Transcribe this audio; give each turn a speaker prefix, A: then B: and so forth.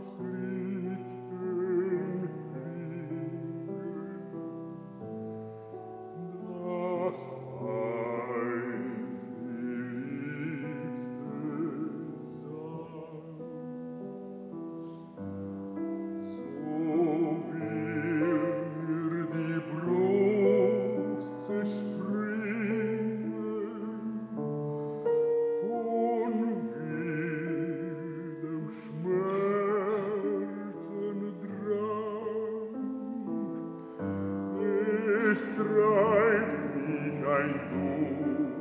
A: lost es treibt mich ein Du.